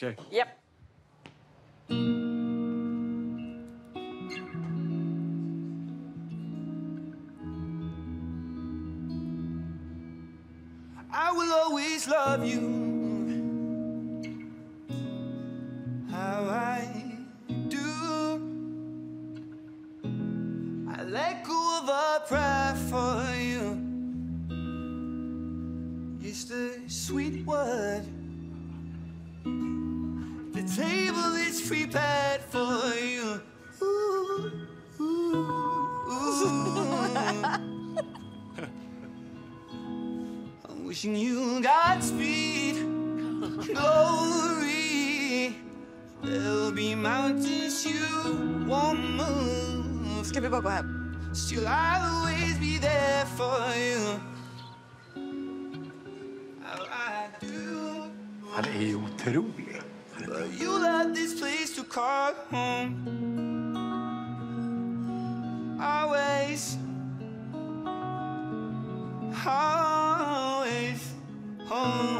Okay. Yep. I will always love you. How I do. I let go of our pride for you. It's the sweet word. Is prepared for you. Ooh, ooh, ooh. I'm wishing you Godspeed, glory. There'll be mountains you won't move. Ska vi bara gå hem? Still, I'll always be there for you. How I do. Han er är ju otrolig. But you love this place to call home. Always, always home.